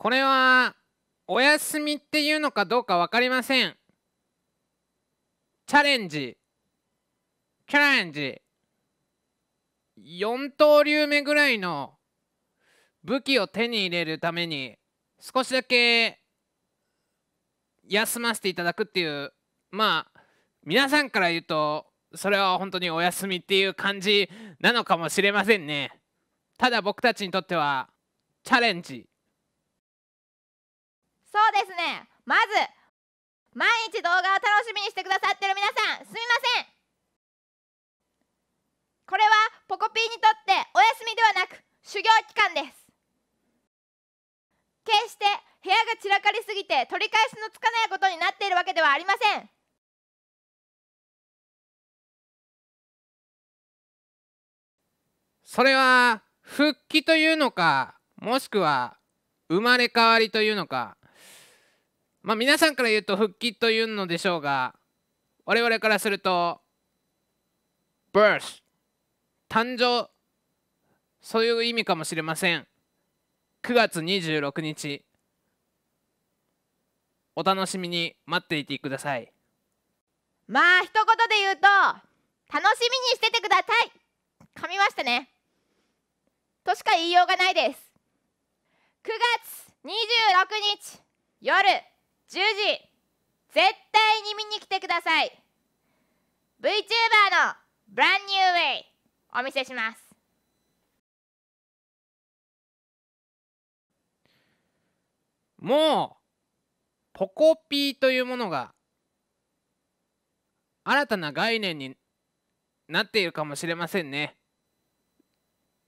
これはお休みっていうのかどうか分かりません。チャレンジ。チャレンジ。4刀流目ぐらいの武器を手に入れるために少しだけ休ませていただくっていうまあ皆さんから言うとそれは本当にお休みっていう感じなのかもしれませんね。ただ僕たちにとってはチャレンジ。そうですね。まず毎日動画を楽しみにしてくださってる皆さんすみません。これはポコピーにとってお休みではなく修行期間です。決して部屋が散らかりすぎて取り返しのつかないことになっているわけではありません。それは復帰というのかもしくは生まれ変わりというのか。まあ皆さんから言うと復帰というのでしょうが我々からすると birth 誕生。そういう意味かもしれません。9月26日。お楽しみに待っていてください。まあ一言で言うと楽しみにしててください。噛みましたね。としか言いようがないです。9月26日夜。10時。絶対に見に来てください。VTuber のブランニューウェイ。お見せします。もうポコピーというものが新たな概念になっているかもしれませんね。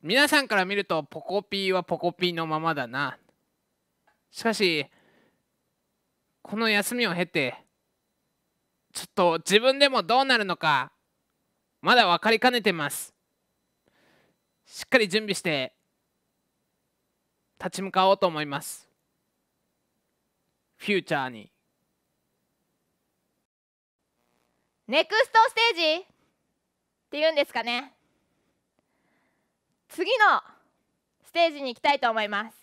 皆さんから見るとポコピーはポコピーのままだな。しかしこの休みを経てちょっと自分でもどうなるのかまだ分かりかねてます。しっかり準備して立ち向かおうと思います。フューチャーに。ネクストステージ？っていうんですかね。次のステージに行きたいと思います。